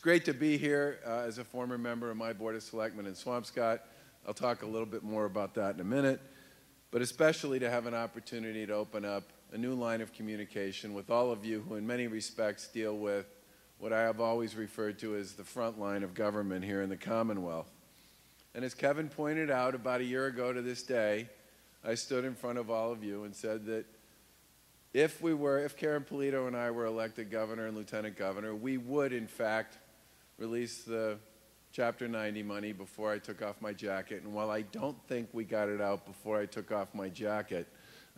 great to be here uh, as a former member of my Board of Selectmen in Swampscott. I'll talk a little bit more about that in a minute, but especially to have an opportunity to open up a new line of communication with all of you who in many respects deal with what I have always referred to as the front line of government here in the Commonwealth. And as Kevin pointed out about a year ago to this day, I stood in front of all of you and said that if we were, if Karyn Polito and I were elected governor and lieutenant governor, we would in fact release the Chapter 90 money before I took off my jacket. And while I don't think we got it out before I took off my jacket,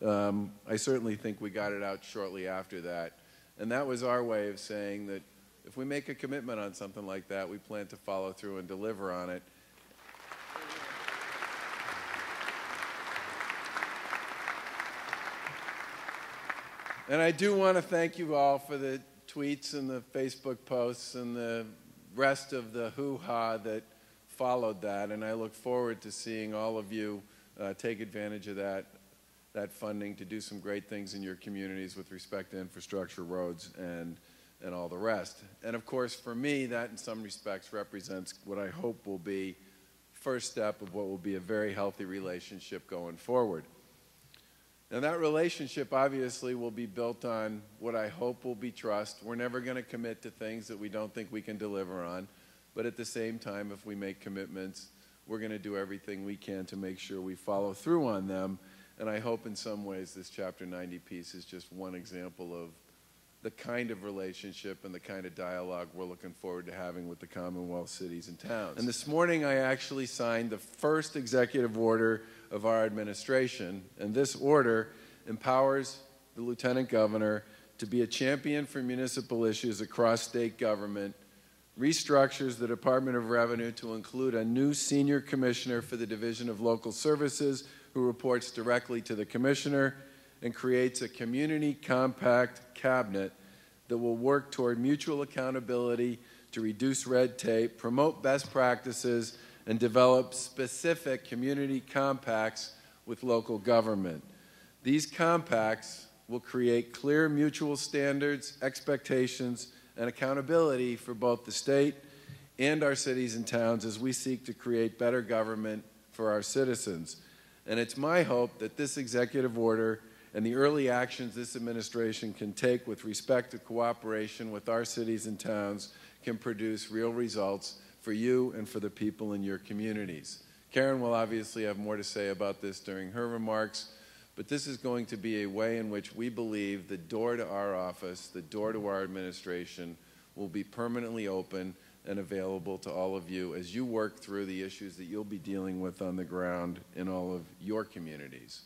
um, I certainly think we got it out shortly after that. And that was our way of saying that if we make a commitment on something like that, we plan to follow through and deliver on it. And I do want to thank you all for the tweets and the Facebook posts and the rest of the hoo-ha that followed that. And I look forward to seeing all of you uh, take advantage of that, that funding to do some great things in your communities with respect to infrastructure, roads, and, and all the rest. And of course, for me, that in some respects represents what I hope will be first step of what will be a very healthy relationship going forward. Now, that relationship obviously will be built on what I hope will be trust. We're never going to commit to things that we don't think we can deliver on. But at the same time, if we make commitments, we're going to do everything we can to make sure we follow through on them. And I hope in some ways this Chapter 90 piece is just one example of the kind of relationship and the kind of dialogue we're looking forward to having with the Commonwealth cities and towns. And this morning I actually signed the first executive order of our administration, and this order empowers the Lieutenant Governor to be a champion for municipal issues across state government, restructures the Department of Revenue to include a new senior commissioner for the Division of Local Services who reports directly to the commissioner, and creates a community compact cabinet that will work toward mutual accountability to reduce red tape, promote best practices, and develop specific community compacts with local government. These compacts will create clear mutual standards, expectations, and accountability for both the state and our cities and towns as we seek to create better government for our citizens. And it's my hope that this executive order and the early actions this administration can take with respect to cooperation with our cities and towns can produce real results for you and for the people in your communities. Karyn will obviously have more to say about this during her remarks, but this is going to be a way in which we believe the door to our office, the door to our administration, will be permanently open and available to all of you as you work through the issues that you'll be dealing with on the ground in all of your communities.